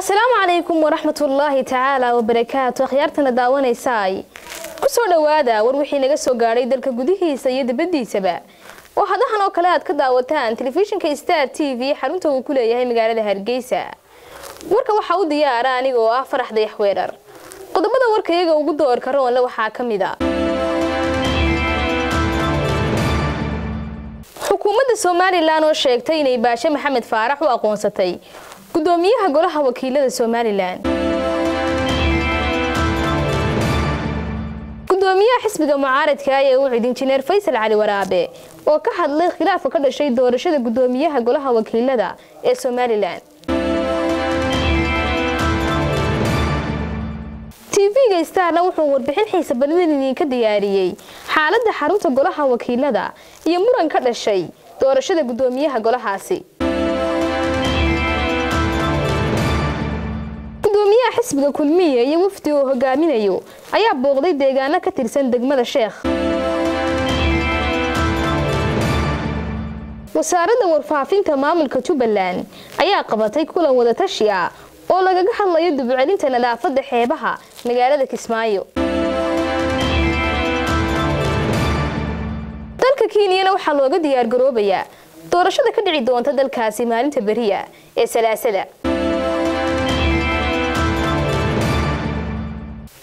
asalaamu calaykum waraxmatullaahi tacaala wabarakaatu akhyaartana daawanaysaay ku soo dhowaada war wixii naga soo gaadhay dalka gudihiisa iyo dibadiisaba oo hadahan oo kale aad ka daawataan telefishinka star t v xarunta uu ku leeyahay magaalada hargeysa. Warka waxaa u diyaara aniga oo ah farax dayax qodobada warka iyaga ugu doorka roonle waxaa ka mid a xukuumadda somalilan oo sheegtay inay baashe maxamed faarax u aqoonsatay gudoomiyaha golaha wakiilada somalilan. Gudoomiyaha xisbiga mucaaradka ee ucid injineer faysal cali waraabe oo ka hadlay khilaafka ka dhashay doorashada gudoomiyaha golaha wakiilada ee somalilan. Tv-ga starna wuxuu warbixin xiisa badnadan idinka diyaariyey xaaladda xarunta golaha wakiilada iyo muran ka dhashay doorashada gudoomiyaha golahaasi xisbiga kulmiye iyo wafdi uu hogaaminayo ayaa booqday deegaano ka tirsan degmada sheekh. Wasaaradda warfaafinta maamulka jubbaland ayaa qabatay kulan wadatashi ah oo lagaga hadlayo dubcelinta nadaafadda xeebaha magaalada kismaayo. Dalka kenyana waxaa looga diyaargaroobayaa doorashada ka dhici doonta dalkaasi maalinta beriya ee salaasada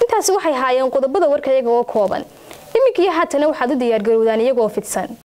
intaasi waxay haayeen qodobada warka iyaga oo kooban. Iminkaiyo haatana waxaad u diyaargarowdaan iyagoo fidsan